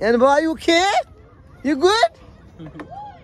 And boy, you okay? You good?